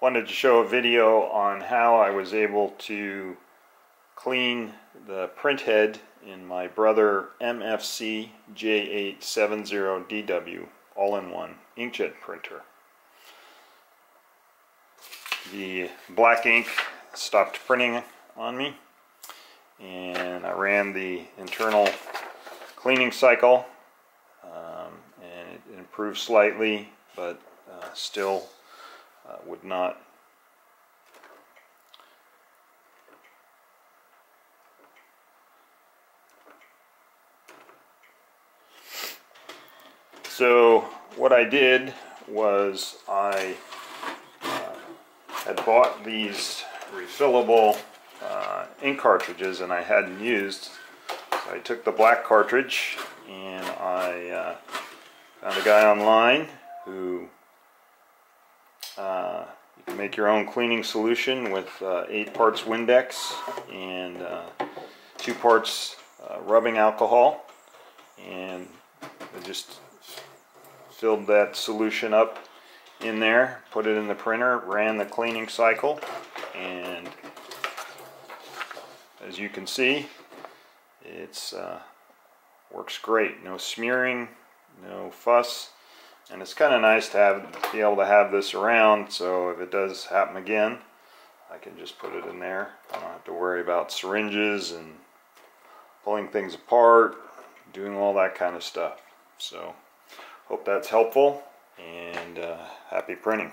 wanted to show a video on how I was able to clean the print head in my Brother MFC J870DW all-in-one inkjet printer. The black ink stopped printing on me and I ran the internal cleaning cycle um, and it improved slightly but uh, still uh, would not So what I did was I uh, had bought these refillable uh, ink cartridges and I hadn't used. So I took the black cartridge and I uh, found a guy online who uh, you can make your own cleaning solution with uh, eight parts Windex and uh, two parts uh, rubbing alcohol. And I just filled that solution up in there put it in the printer ran the cleaning cycle. And as you can see it's uh, works great. No smearing no fuss and it's kind of nice to have be able to have this around so if it does happen again I can just put it in there. I don't have to worry about syringes and pulling things apart doing all that kind of stuff. So hope that's helpful and uh, happy printing